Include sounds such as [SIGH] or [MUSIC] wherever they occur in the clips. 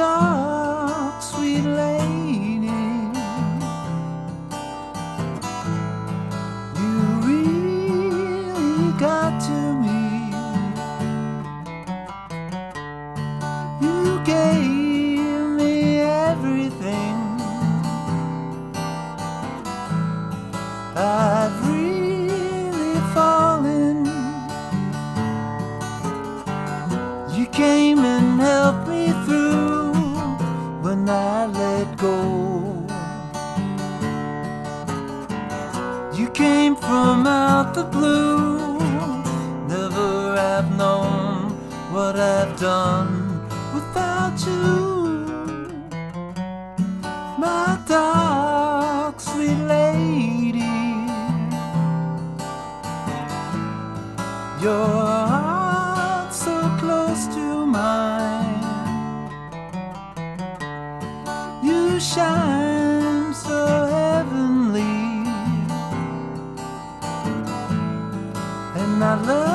star. You came from out the blue, never have known what I've done without you. My dark, sweet lady, your heart so close to mine. You shine I love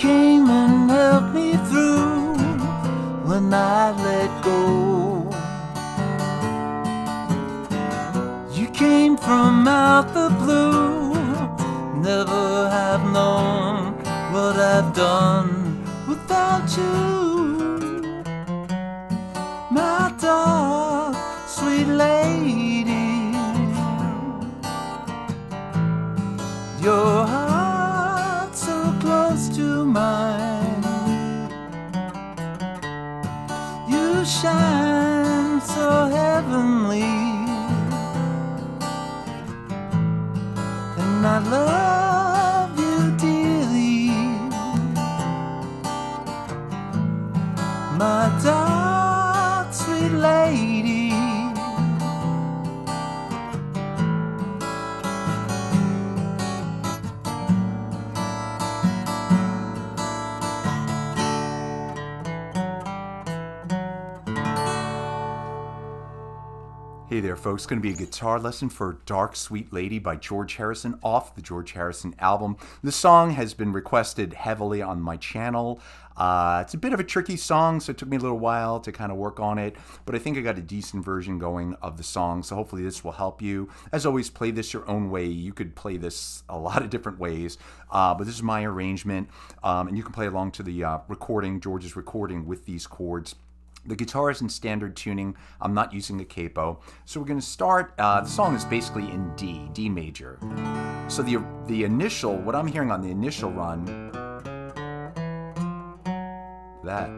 came and helped me through when I let go. You came from out the blue, never have known what I've done without you. Shine so heavenly. And I love you dearly. My dark, sweet lady. Hey there, folks. Going to be a guitar lesson for Dark Sweet Lady by George Harrison off the George Harrison album. The song has been requested heavily on my channel. Uh, it's a bit of a tricky song, so it took me a little while to kind of work on it, but I think I got a decent version going of the song, so hopefully this will help you. As always, play this your own way. You could play this a lot of different ways, uh, but this is my arrangement, um, and you can play along to the uh, recording, George's recording with these chords. The guitar is in standard tuning. I'm not using a capo. So we're going to start. Uh, the song is basically in D, D major. So the the initial, what I'm hearing on the initial run, that.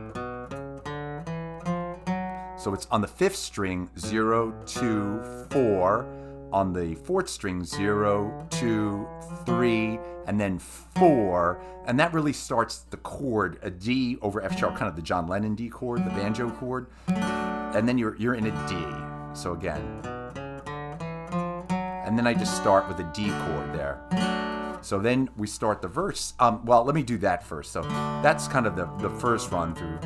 So it's on the fifth string, zero, two, four. On the fourth string, zero, two, three, and then four. And that really starts the chord, a D over F sharp, kind of the John Lennon D chord, the banjo chord. And then you're, you're in a D. So again. And then I just start with a D chord there. So then we start the verse. Um, well, let me do that first. So that's kind of the, the first run through.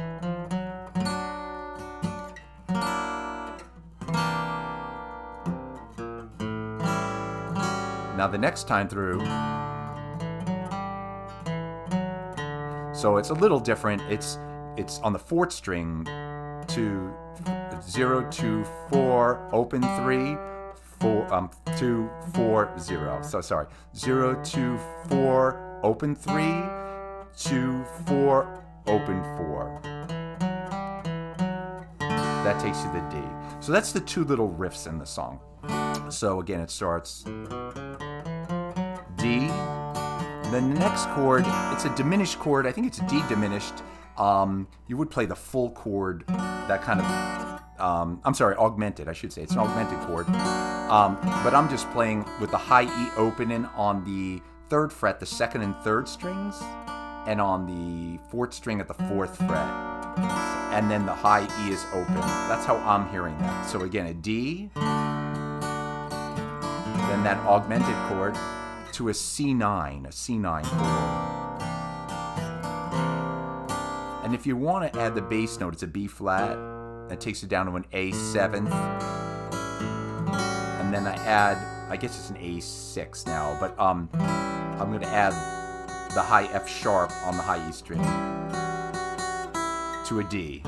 Now the next time through, so it's a little different. It's it's on the fourth string, to zero two four open three, four um two four zero. So sorry, zero two four open three, two four open four. That takes you to the D. So that's the two little riffs in the song. So again, it starts D. The next chord, it's a diminished chord. I think it's D diminished. Um, you would play the full chord, that kind of. Um, I'm sorry, augmented. I should say it's an augmented chord. Um, but I'm just playing with the high E opening on the third fret, the second and third strings, and on the fourth string at the fourth fret. And then the high E is open. That's how I'm hearing that. So again, a D, then that augmented chord to a C9, a C9 chord. And if you want to add the bass note, it's a B flat. That takes it down to an A seventh. And then I add, I guess it's an A6 now, but um, I'm going to add the high F sharp on the high E string to a D.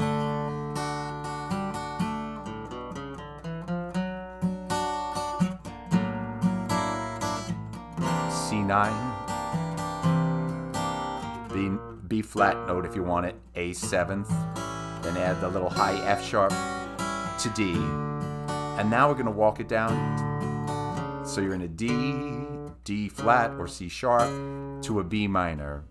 C9, B, B flat note if you want it, A seventh, then add the little high F sharp to D. And now we're going to walk it down. So you're in a D, D flat or C sharp to a B minor.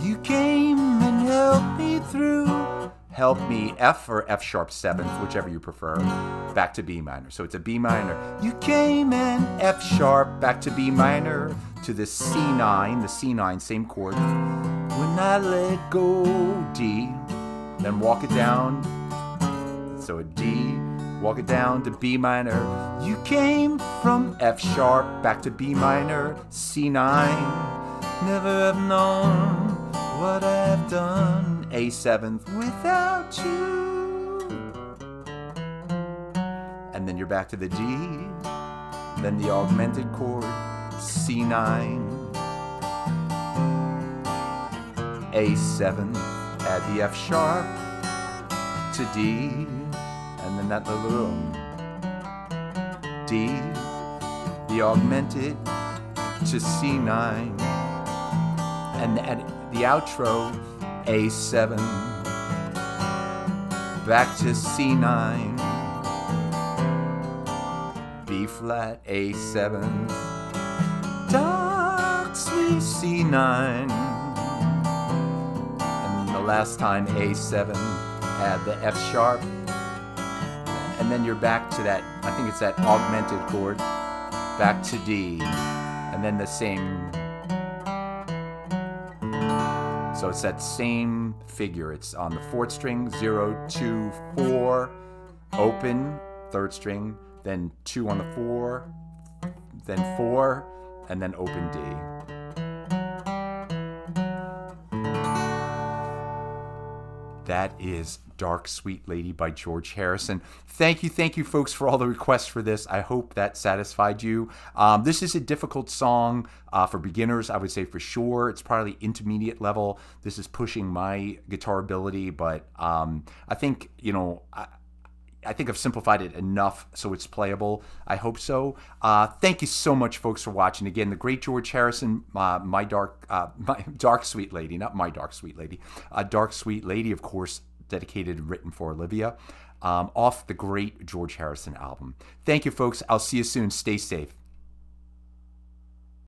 You came and helped me through. Help me F or F sharp seventh, whichever you prefer, back to B minor. So it's a B minor. You came in F sharp back to B minor to the C9, the C9, same chord. when I let go, D, then walk it down. So a D, walk it down to B minor. you came from F sharp back to B minor, C9, never have known what I've done A seventh, without you. and then you're back to the D, then the augmented chord, C9, A7, add the F sharp to D, and then that little D, the augmented to C9, and at the outro, A7, back to C9. B flat, A7, dark sweet C9. And the last time A7, add the F sharp. And then you're back to that, I think it's that augmented chord, back to D. And then the same. So it's that same figure. It's on the fourth string, zero, two, four, open, third string, then two on the four, then four, and then open D. That is Dark Sweet Lady by George Harrison. Thank you, thank you, folks, for all the requests for this. I hope that satisfied you. Um, this is a difficult song uh, for beginners, I would say for sure. It's probably intermediate level. This is pushing my guitar ability, but um, I think, you know, I, I think I've simplified it enough so it's playable. I hope so. Uh, thank you so much, folks, for watching. Again, the great George Harrison, uh, my dark, uh, [LAUGHS] my dark sweet lady, not my dark sweet lady, uh, dark sweet lady, of course, dedicated and written for Olivia, um, off the great George Harrison album. Thank you, folks. I'll see you soon. Stay safe.